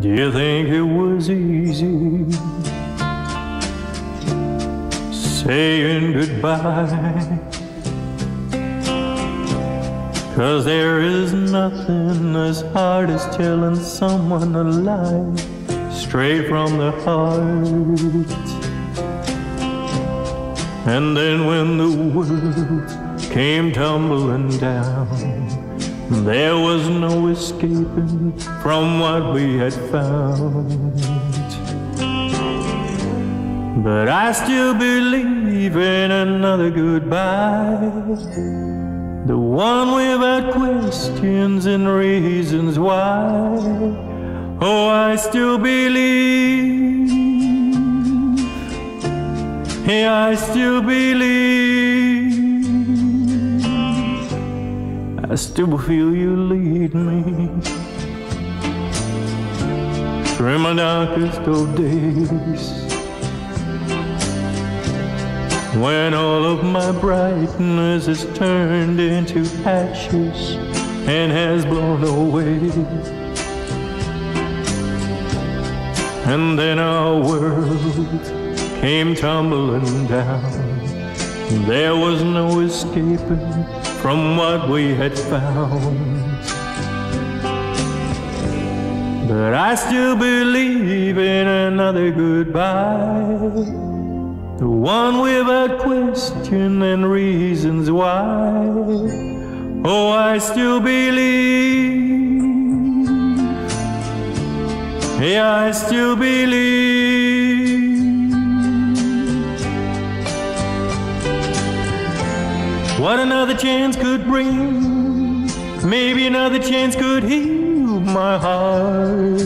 Do you think it was easy saying goodbye? Cause there is nothing as hard as telling someone a lie straight from the heart. And then when the world came tumbling down, there was no escaping from what we had found. But I still believe in another goodbye. The one without questions and reasons why. Oh, I still believe. Yeah, I still believe. I still feel you lead me through my darkest of days. When all of my brightness is turned into ashes and has blown away. And then our world came tumbling down. There was no escaping from what we had found. But I still believe in another goodbye. The one without question and reasons why. Oh, I still believe. Yeah, I still believe. What another chance could bring, maybe another chance could heal my heart.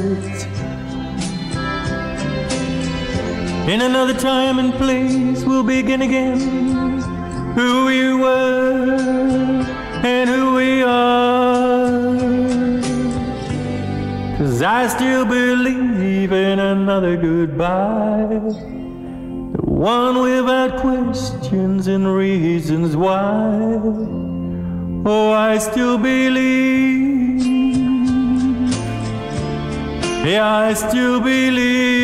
In another time and place, we'll begin again who we were and who we are. Cause I still believe in another goodbye. The one questions and reasons why. Oh, I still believe. Yeah, I still believe.